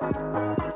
Música